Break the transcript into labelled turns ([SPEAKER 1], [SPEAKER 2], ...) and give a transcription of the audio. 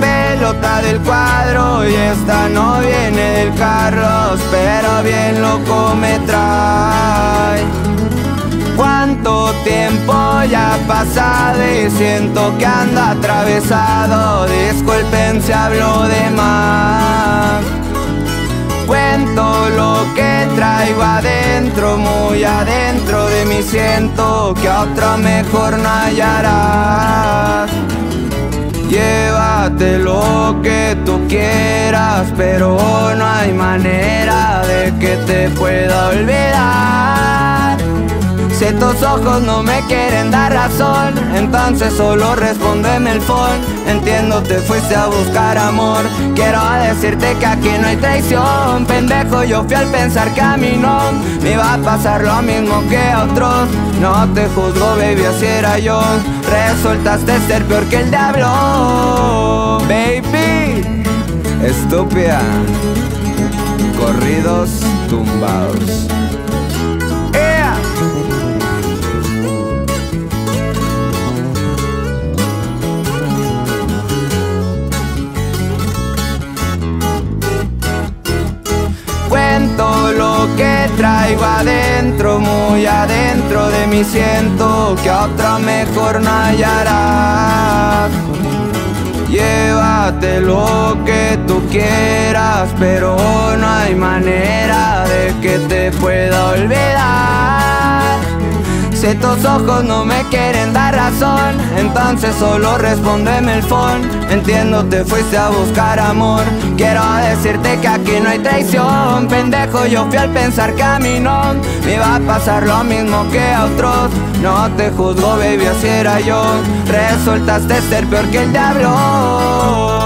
[SPEAKER 1] pelota del cuadro y esta no viene del Carlos, pero bien loco me trae. Cuánto tiempo ya ha pasado y siento que anda atravesado. Disculpen si hablo de más. Cuento lo que traigo adentro, muy adentro de mí siento que a otra mejor no hallarás. Llévate lo que tú quieras, pero no hay manera de que te pueda olvidar. Si tus ojos no me quieren dar razón, entonces solo respóndeme el phone. Entiendo, te fuiste a buscar amor. Quiero decirte que aquí no hay traición. Pendejo, yo fui al pensar que a mí no me iba a pasar lo mismo que a otros. No te juzgo, baby, así era yo. Resultaste ser peor que el diablo, baby. Estúpida. Corridos tumbados. Traigo adentro, muy adentro de mí siento que a otra mejor no hallarás. Llévate lo que tú quieras, pero no hay manera de que te pueda olvidar. Si tus ojos no me quieren dar razón, entonces solo respóndeme el phone. Entiendo, te fuiste a buscar amor. Quiero decirte que aquí no hay traición. Pendejo, yo fui al pensar que me iba a pasar lo mismo que a otros. No te juzgo, baby, así era yo. Resultaste ser peor que el diablo.